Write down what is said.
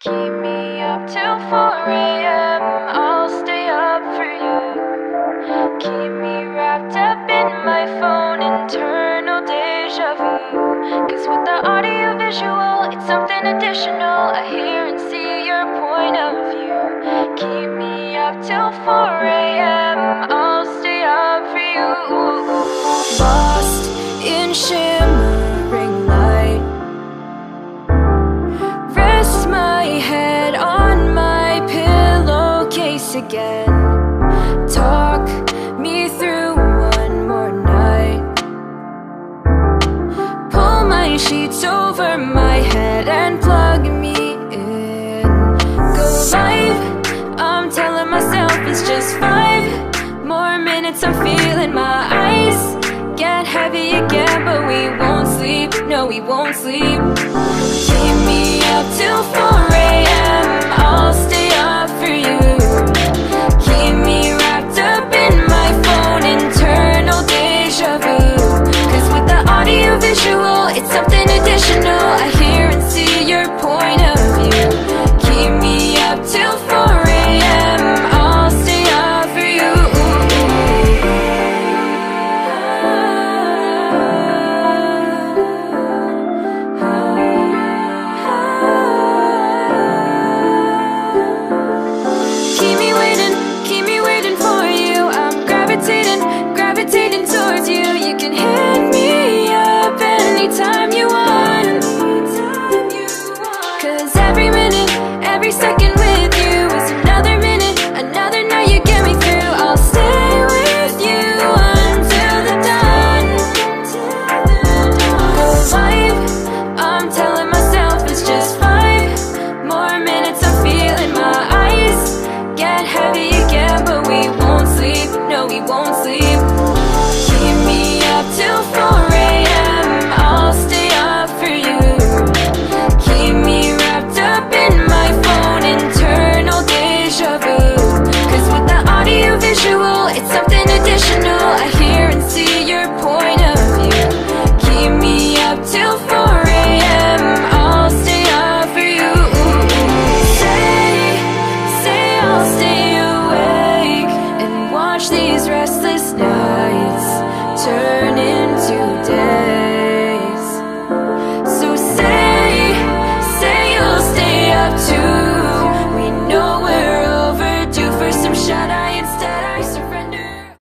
Keep me up till 4 a.m. I'll stay up for you. Keep me wrapped up in my phone, internal deja vu. Cause with the audio visual, it's something additional. I hear and see your point of view. Keep me up till 4 a.m. I'll stay up for you. Pillowcase again. Talk me through one more night. Pull my sheets over my head and plug me in. Go live, I'm telling myself it's just five more minutes. I'm feeling my eyes get heavy again But we won't sleep, no we won't sleep telling myself it's just five more minutes I'm feeling my eyes. Get heavy again But we won't sleep, no we won't sleep. Keep me up till 4 a.m. I'll stay up for you. Keep me wrapped up in my phone. Internal deja with the it's